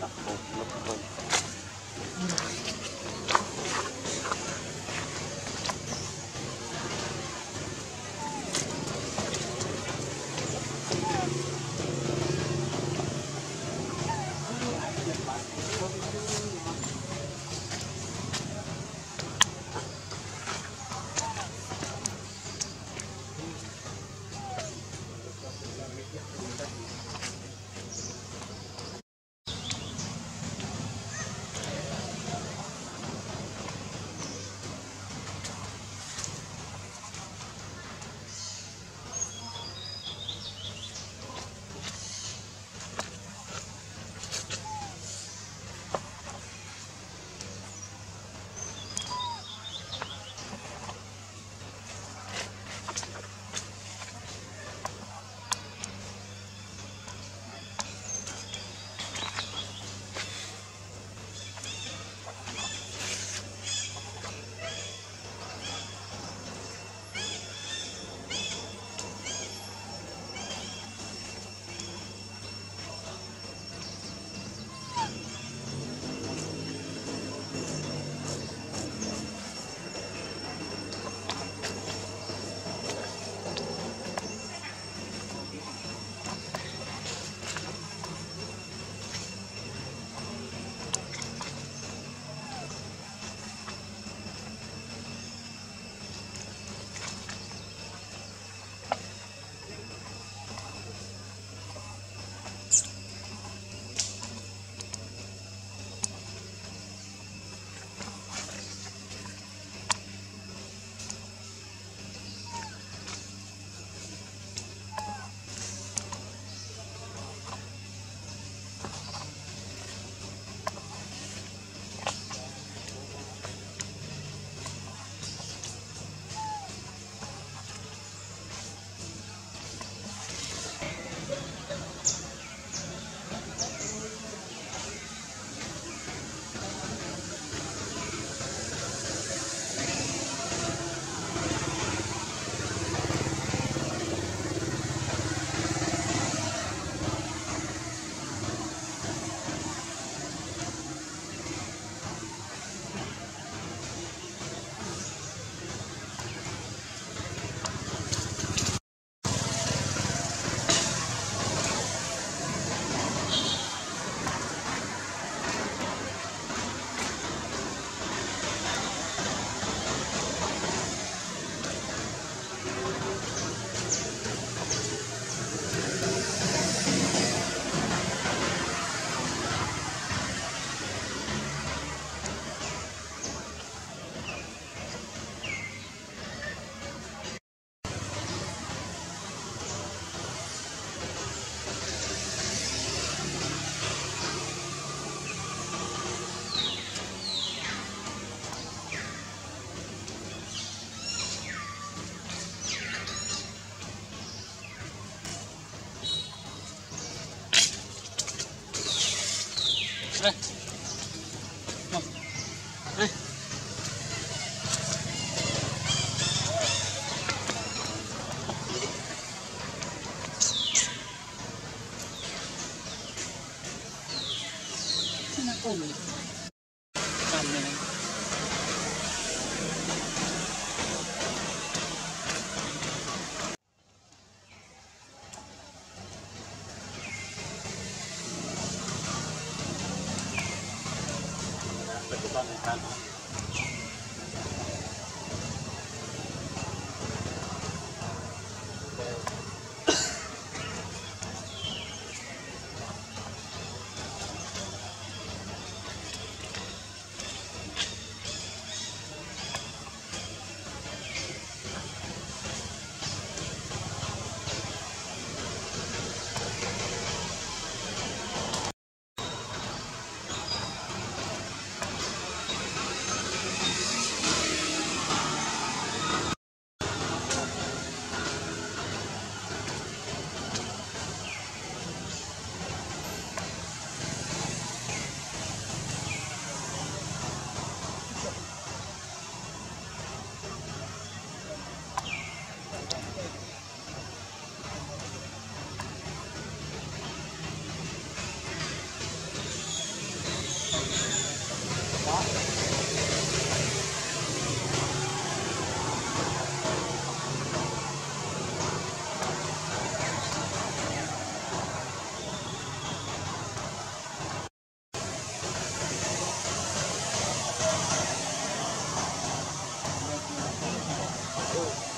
啊。来，来。现在够了，干的 Oh.